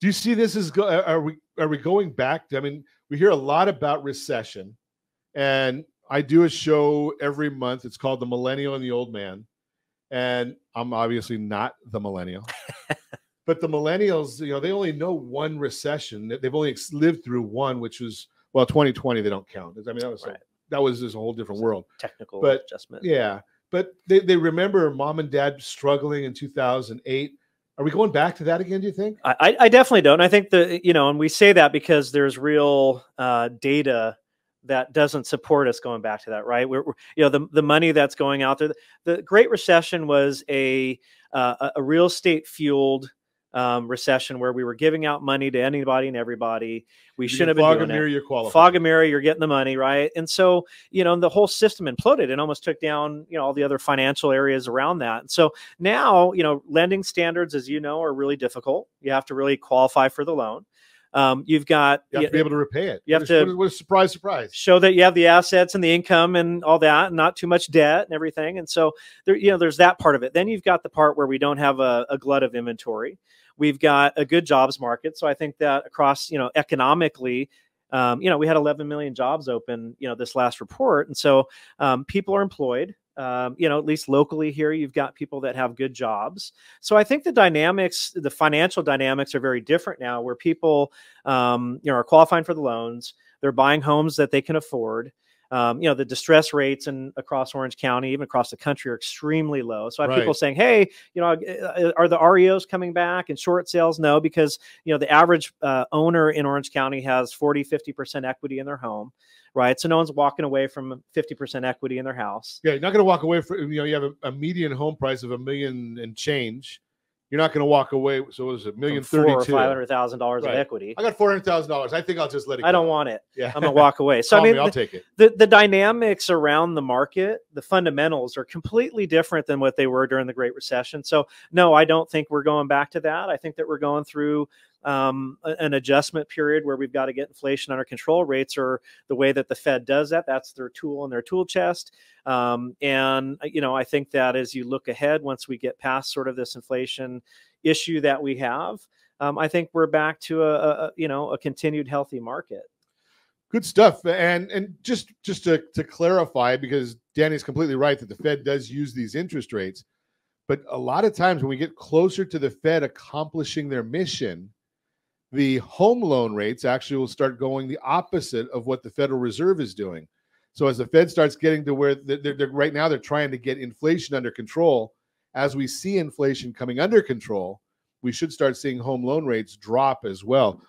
Do you see this as go- are we are we going back? I mean, we hear a lot about recession, and I do a show every month. It's called The Millennial and the Old Man, and I'm obviously not the millennial. but the millennials, you know, they only know one recession. They've only lived through one, which was well, 2020. They don't count. I mean, that was a- that was just a whole different world. Technical But, adjustment. Yeah, but they, they remember mom and dad struggling in 2008. Are we going back to that again? Do you think? I, I- definitely don't. I think the you know, and we say that because there's real uh, data that doesn't support us going back to that, right? We're, we're- you know the the money that's going out there. The Great Recession was a uh, a real estate fueled um, recession where we were giving out money to anybody and everybody. We You shouldn't have been doing and it. you're qualified. fog and mirror, you're getting the money, right? And so, you know, the whole system imploded and almost took down, you know, all the other financial areas around that. And so now, you know, lending standards, as you know, are really difficult. You have to really qualify for the loan. Um, you've got You have to be able to repay it. You have What to- what a surprise, surprise. show that you have the assets and the income and all that, and not too much debt and everything. And so there, you know, there's that part of it. Then you've got the part where we don't have a, a glut of inventory. We've got a good jobs market. So I think that across, you know, economically, um, you know, we had 11 million jobs open, you know, this last report, and so um, people are employed. Um, you know, at least locally here, you've got people that have good jobs. So I think the dynamics, the financial dynamics, are very different now, where people, um, you know, are qualifying for the loans. They're buying homes that they can afford. Um, you know, the distress rates and across Orange County, even across the country, are extremely low. So I have people saying, "Hey, you know, uh, are the REOs coming back and short sales?" No, because you know the average uh, owner in Orange County has 40, 50 percent equity in their home, right? So no one's walking away from 50 percent equity in their house. Yeah, you're not going to walk away from you know you have a, a median home price of a million and change. You're not going to walk away. So what is it, million or thirty-two? five hundred thousand dollars Right. of equity. I got four hundred thousand dollars. I think I'll just let it. Go. I don't want it. Yeah, I'm gonna walk away. So I mean, me, I'll the- take it. the the dynamics around the market, the fundamentals are completely different than what they were during the Great Recession. So no, I don't think we're going back to that. I think that we're going through um, an adjustment period where we've got to get inflation under control. Rates are the way that the Fed does that. That's their tool in their tool chest. Um, and uh, you know, I think that as you look ahead, once we get past sort of this inflation issue that we have, um, I think we're back to a, a a, you know a continued healthy market. Good stuff. And and just just to, to clarify, because Danny's completely right that the Fed does use these interest rates, but a lot of times when we get closer to the Fed accomplishing their mission, the home loan rates actually will start going the opposite of what the Federal Reserve is doing. So as the Fed starts getting to where they're, they're, right now they're trying to get inflation under control, as we see inflation coming under control, we should start seeing home loan rates drop as well.